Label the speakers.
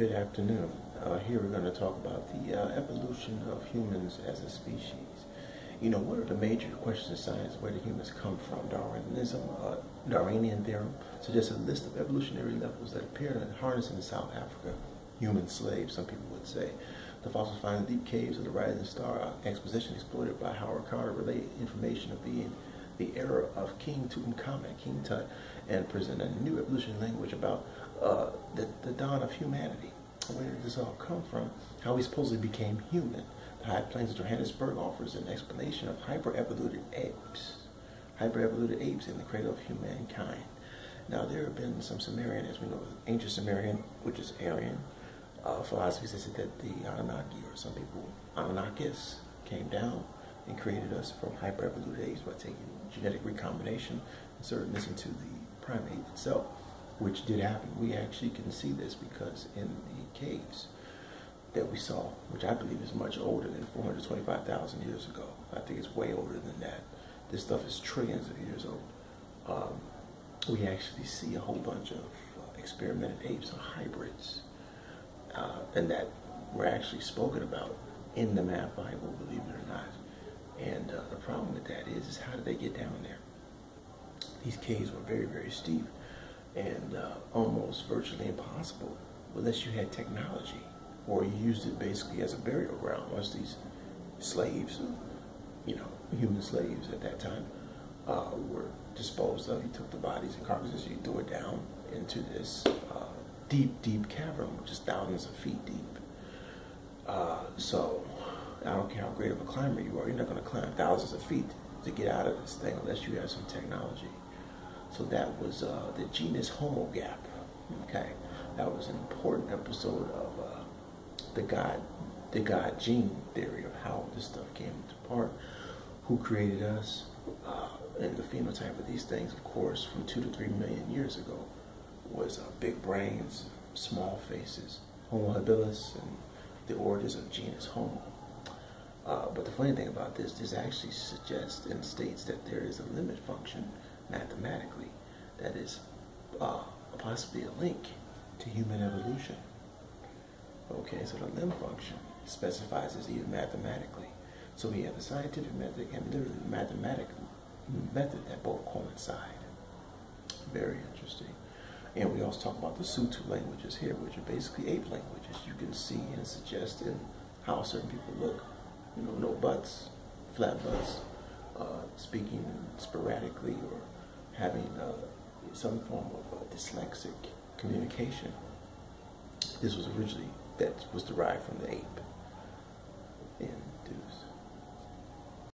Speaker 1: Good afternoon. Uh, here we're going to talk about the uh, evolution of humans as a species. You know, what are the major questions in science? Where do humans come from? Darwinism, uh, Darwinian theorem suggests a list of evolutionary levels that appear in harness in South Africa. Human slaves, some people would say. The fossils found in deep caves of the Rising Star exposition exploited by Howard Carter relate information of being the era of King Tutankhamun, King Tut, and present a new evolution language about uh, the, the dawn of humanity. Where did this all come from? How we supposedly became human. The High Plains of Johannesburg offers an explanation of hyper-evoluted apes. Hyper-evoluted apes in the cradle of humankind. Now, there have been some Sumerian, as we know, ancient Sumerian, which is Aryan, uh, philosophies that said that the Anunnaki, or some people, Anunnakis, came down and created us from hyper-evoluted apes by taking genetic recombination, inserting this into the primate itself, which did happen. We actually can see this because in the caves that we saw, which I believe is much older than 425,000 years ago. I think it's way older than that. This stuff is trillions of years old. Um, we actually see a whole bunch of uh, experimented apes or hybrids, uh, and that were actually spoken about in the Math Bible, believe it or not. And uh, the problem with that is, is how did they get down there? These caves were very, very steep and uh, almost virtually impossible unless you had technology or you used it basically as a burial ground. Once these slaves, you know, human slaves at that time, uh, were disposed of, you took the bodies and carcasses, you threw it down into this uh, deep, deep cavern, which is thousands of feet deep. Uh, so I don't care how great of a climber you are, you're not going to climb thousands of feet to get out of this thing unless you have some technology. So that was uh, the genus Homo gap. Okay, that was an important episode of uh, the God, the God gene theory of how this stuff came into part, who created us, uh, and the phenotype of these things, of course, from two to three million years ago, was uh, big brains, small faces, Homo habilis, and the origins of genus Homo. Uh, but the funny thing about this, this actually suggests and states that there is a limit function mathematically that is uh, possibly a link to human evolution. Okay, so the limb function specifies this even mathematically. So we have a scientific method and literally a mathematical method that both coincide. Very interesting. And we also talk about the Sotho languages here, which are basically ape languages. You can see and suggest in how certain people look. You know, no butts, flat butts, uh, speaking sporadically or having uh, some form of uh, dyslexic communication. This was originally, that was derived from the ape.